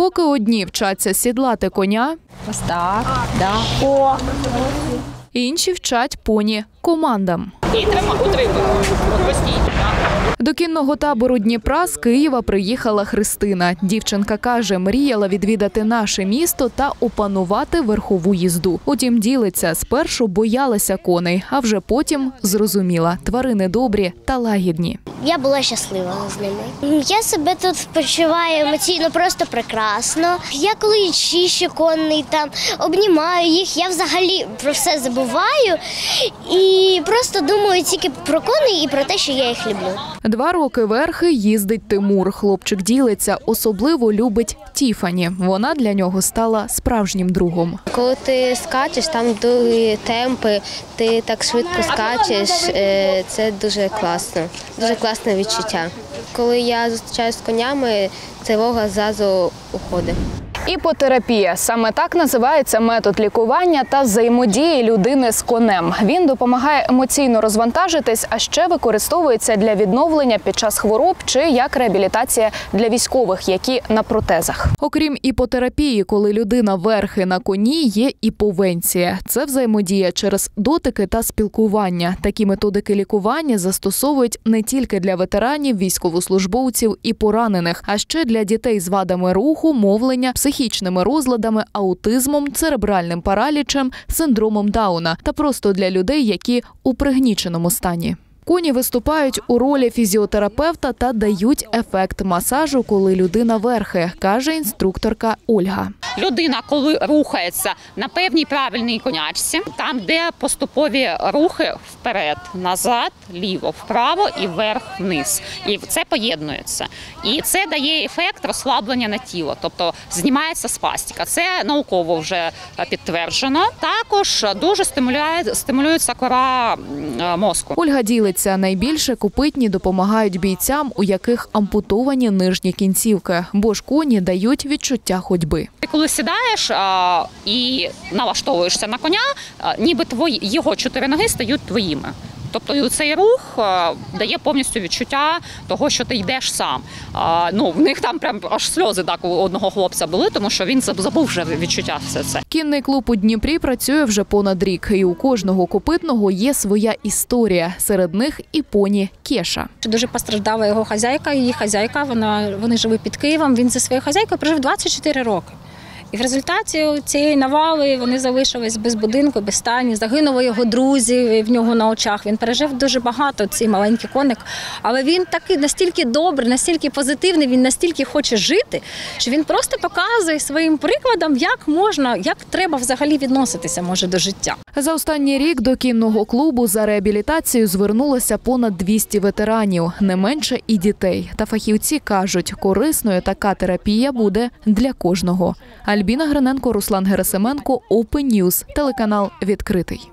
Поки одні вчаться сідлати коня, Ось так. Да. О, інші вчать поні командам. І трима утримуємо. От постійно. До кінного табору Дніпра з Києва приїхала Христина. Дівчинка каже, мріяла відвідати наше місто та опанувати верхову їзду. Утім, ділиться спершу боялася коней, а вже потім зрозуміла тварини добрі та лагідні. Я була щаслива з ними. Я себе тут почуваю емоційно просто прекрасно. Я коли чищу коней там обнімаю їх, я взагалі про все забуваю і просто думаю тільки про коней і про те, що я їх люблю. Два роки верхи їздить Тимур. Хлопчик ділиться, особливо любить Тіфані. Вона для нього стала справжнім другом. Коли ти скачеш, там довгі темпи, ти так швидко скачеш, е, це дуже класно, дуже класне відчуття. Коли я зустрічаюся з конями, тривога зразу уходить. Іпотерапія саме так називається метод лікування та взаємодії людини з конем. Він допомагає емоційно розвантажитись, а ще використовується для відновлення під час хвороб чи як реабілітація для військових, які на протезах. Окрім іпотерапії, коли людина верхи на коні, є іповенція. Це взаємодія через дотики та спілкування. Такі методики лікування застосовують не тільки для ветеранів, військовослужбовців і поранених, а ще для дітей з вадами руху, мовлення, психічними розладами, аутизмом, церебральним паралічем, синдромом Дауна та просто для людей, які у пригніченому стані. Коні виступають у ролі фізіотерапевта та дають ефект масажу, коли людина верхи, каже інструкторка Ольга. Людина, коли рухається на певній правильній конячці, там де поступові рухи вперед, назад, ліво, вправо і вверх, вниз. І це поєднується. І це дає ефект розслаблення на тіло, тобто знімається спастика. Це науково вже підтверджено. Також дуже стимулює стимулюється кора мозку. Ольга ділиться найбільше копитні допомагають бійцям, у яких ампутовані нижні кінцівки, бо ж коні дають відчуття ходьби. Коли сідаєш а, і налаштовуєшся на коня, а, ніби твої його чотири ноги стають твоїми. Тобто цей рух а, дає повністю відчуття того, що ти йдеш сам. А, ну в них там прям аж сльози так у одного хлопця були, тому що він забув вже відчуття все це. Кінний клуб у Дніпрі працює вже понад рік, і у кожного копитного є своя історія. Серед них і поні Кеша. дуже постраждала його хазяйка, її хазяйка. Вона вони жили під Києвом. Він зі своєю хазяйкою прожив 24 роки. І в результаті цієї навали вони залишились без будинку, без стані. Загинули його друзі в нього на очах. Він пережив дуже багато, цей маленький коник. Але він такий настільки добрий, настільки позитивний, він настільки хоче жити, що він просто показує своїм прикладом, як можна, як треба взагалі відноситися може до життя. За останній рік до кінного клубу за реабілітацією звернулося понад 200 ветеранів, не менше і дітей. Та фахівці кажуть, корисною така терапія буде для кожного. Альбіна Гриненко, Руслан Герасименко, Open News, телеканал відкритий.